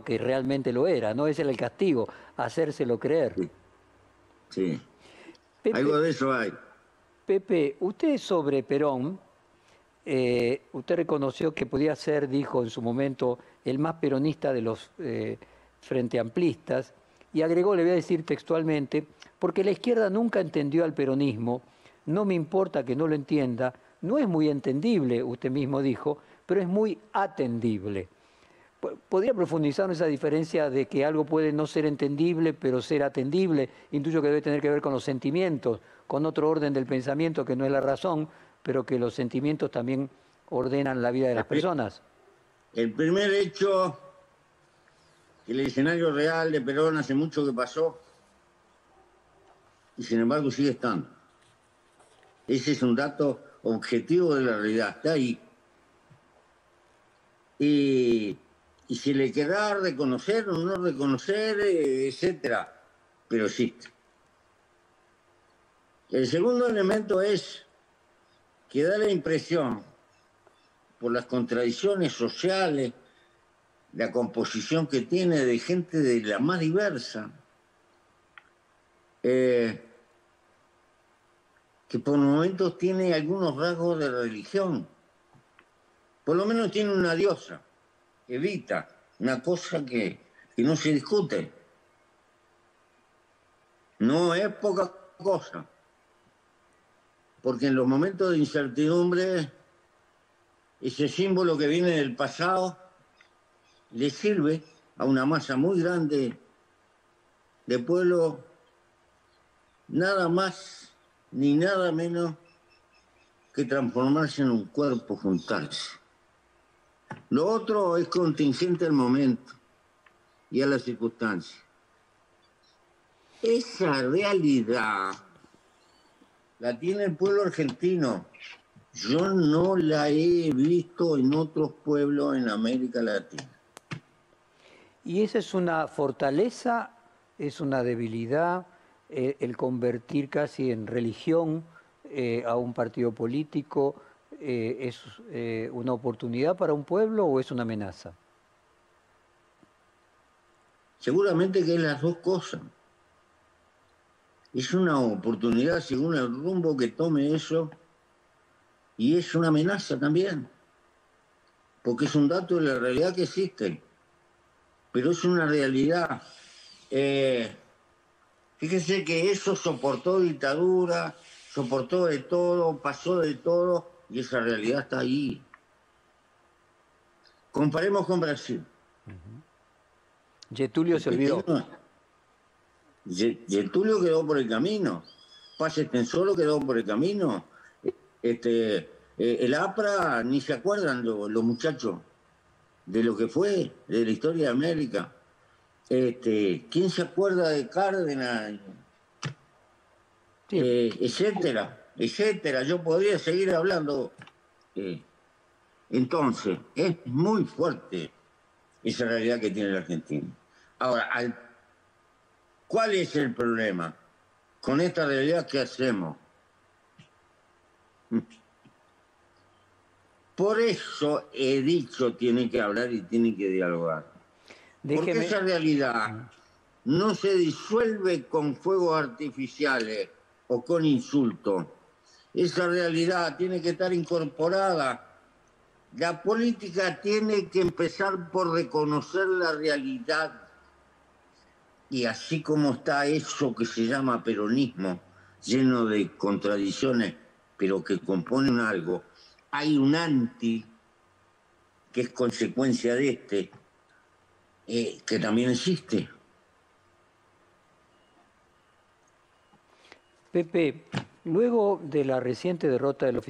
que realmente lo era, ¿no? Ese era el castigo, hacérselo creer. Sí. Pepe, Algo de eso hay. Pepe, usted sobre Perón, eh, usted reconoció que podía ser, dijo en su momento, el más peronista de los eh, frente amplistas, y agregó, le voy a decir textualmente, porque la izquierda nunca entendió al peronismo, no me importa que no lo entienda, no es muy entendible, usted mismo dijo, pero es muy atendible. ¿Podría profundizar en esa diferencia de que algo puede no ser entendible, pero ser atendible? Intuyo que debe tener que ver con los sentimientos, con otro orden del pensamiento que no es la razón, pero que los sentimientos también ordenan la vida de las personas. El primer hecho, el escenario real de Perón hace mucho que pasó, y sin embargo sigue estando. Ese es un dato objetivo de la realidad, está ahí. Y y si le queda reconocer o no reconocer, eh, etcétera, pero existe. El segundo elemento es que da la impresión, por las contradicciones sociales, la composición que tiene de gente de la más diversa, eh, que por momentos tiene algunos rasgos de religión, por lo menos tiene una diosa evita, una cosa que, no se discute. No es poca cosa, porque en los momentos de incertidumbre, ese símbolo que viene del pasado le sirve a una masa muy grande de pueblo nada más ni nada menos que transformarse en un cuerpo, juntarse. Lo otro es contingente al momento y a las circunstancias. Esa realidad la tiene el pueblo argentino. Yo no la he visto en otros pueblos en América Latina. ¿Y esa es una fortaleza, es una debilidad, eh, el convertir casi en religión eh, a un partido político? Eh, es eh, una oportunidad para un pueblo o es una amenaza? Seguramente que es las dos cosas. Es una oportunidad según el rumbo que tome eso y es una amenaza también, porque es un dato de la realidad que existe, pero es una realidad. Eh, fíjese que eso soportó dictadura, soportó de todo, pasó de todo, y esa realidad está ahí. Comparemos con Brasil. Getulio se olvidó. Getulio quedó por el camino. Paz Extensoro quedó por el camino. Este, eh, el APRA, ni se acuerdan los, muchachos de lo que fue, de la historia de América. Este, ¿Quién se acuerda de Cárdenas? Eh, etcétera etcétera. Yo podría seguir hablando. Eh, entonces, es muy fuerte esa realidad que tiene la Argentina. Ahora, ¿cuál es el problema? Con esta realidad, ¿qué hacemos? Por eso he dicho, tiene que hablar y tiene que dialogar. Porque esa realidad no se disuelve con fuegos artificiales o con insultos esa realidad tiene que estar incorporada. La política tiene que empezar por reconocer la realidad. Y así como está eso que se llama peronismo, lleno de contradicciones, pero que componen algo, hay un anti que es consecuencia de este, eh, que también existe. Pepe, Luego de la reciente derrota del oficial